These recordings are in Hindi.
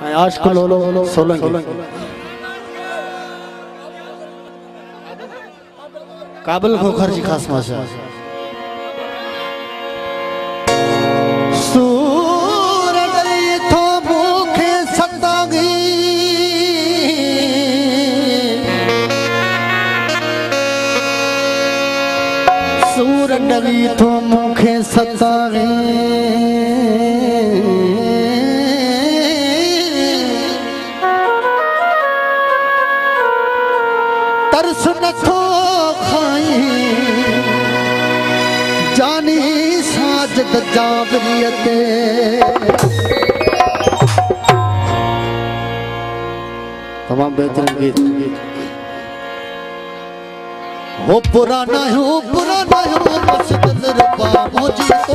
ऐं सोलंकी काबिल खोखर जी ख़ासि माशा मूंखे सतांगी सूरज मूंखे सतांगी जानी साजद जावरीअ ते तमामु बहितरीन गीत। हो पुराना हो पुराना हो मस्जिद तजर्बा मुझे तो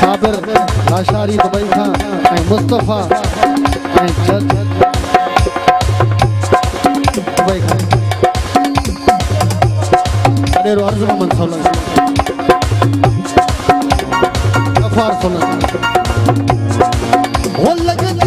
साबिर लाशारी दुबई खां ऐं मुस्तफ़ा, ऐं जज दुबई खां अॾेरो अर्ज़ मोहम्मद सोलंकी। गफ़ार सोलंकी। वो लगती